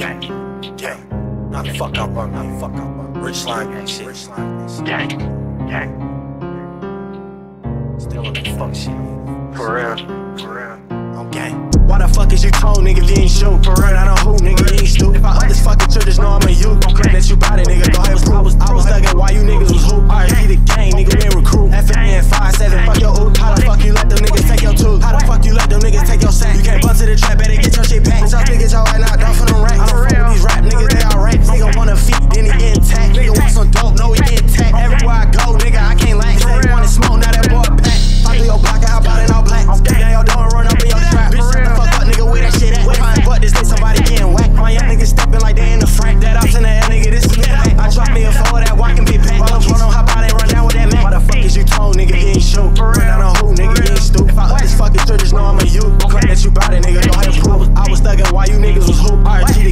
Gang. Gang. Not fuck up on not fuck up on rich line and shit. Rich line and. Gang. Gang. Still on the fuck shit. For real. For real. I'm gang. Why the fuck is you tone, nigga? You ain't sure. new. Put down a who, nigga, you ain't stupid. If I up this fucking church, just know I'm a you. Claim that you bought it, nigga, don't have proof. I was thuggin' while you niggas was hoop. RT